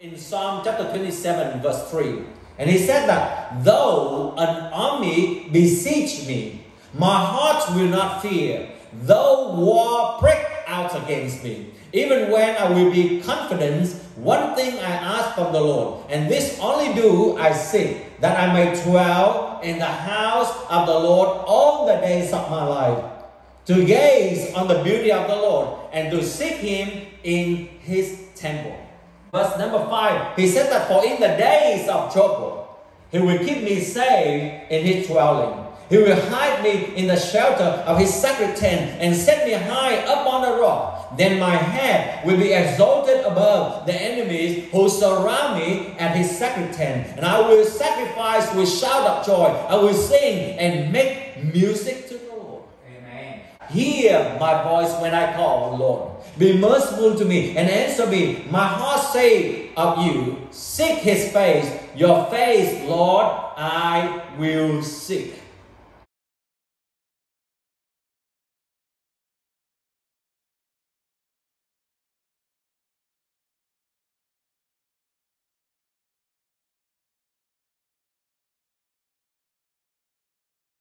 In Psalm chapter 27, verse 3, and he said that though an army besiege me, my heart will not fear, though war break out against me. Even when I will be confident, one thing I ask from the Lord, and this only do I seek, that I may dwell in the house of the Lord all the days of my life, to gaze on the beauty of the Lord, and to seek Him in His temple. Verse number 5, he said that for in the days of trouble, He will keep me safe in His dwelling. He will hide me in the shelter of his sacred tent and set me high up on a rock. Then my head will be exalted above the enemies who surround me at his sacred tent. And I will sacrifice with shout of joy. I will sing and make music to the Lord. Amen. Hear my voice when I call, Lord. Be merciful to me and answer me. My heart say of you, seek his face. Your face, Lord, I will seek.